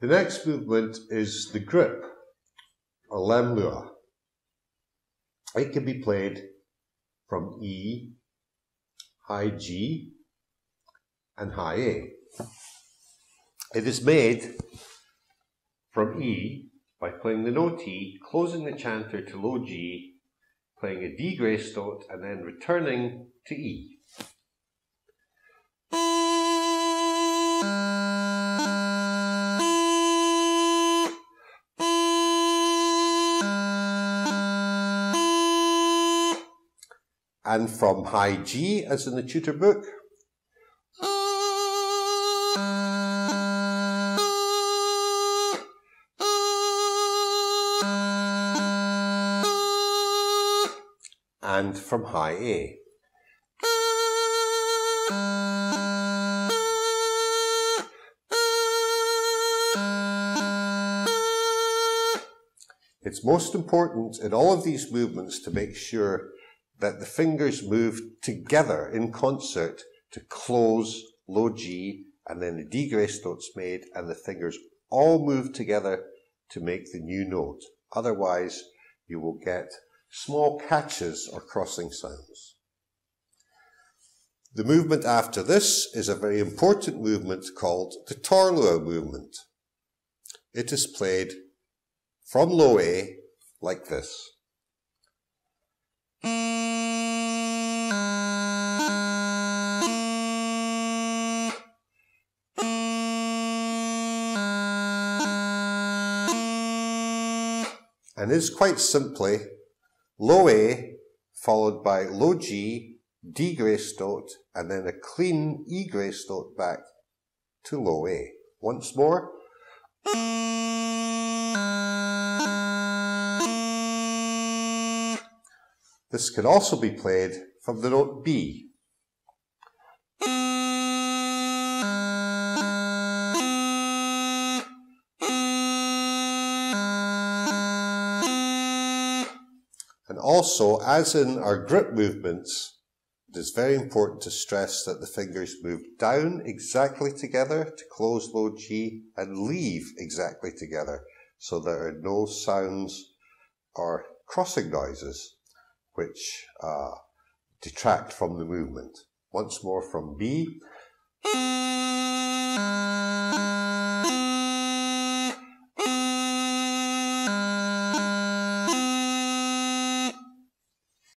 The next movement is the grip, or leumluath. It can be played from E, high G, and high A. It is made from E by playing the note E, closing the chanter to low G, playing a D grace note, and then returning to E. and from high G, as in the tutor book. And from high A. It's most important in all of these movements to make sure that the fingers move together in concert to close low G and then the D grace note's made and the fingers all move together to make the new note. Otherwise, you will get small catches or crossing sounds. The movement after this is a very important movement called the Taorluath movement. It is played from low A like this. And is quite simply low A followed by low G, D grace note, and then a clean E grace note back to low A. Once more. This can also be played from the note B. also, as in our grip movements, it is very important to stress that the fingers move down exactly together to close low G and leave exactly together so there are no sounds or crossing noises which uh, detract from the movement. Once more from B.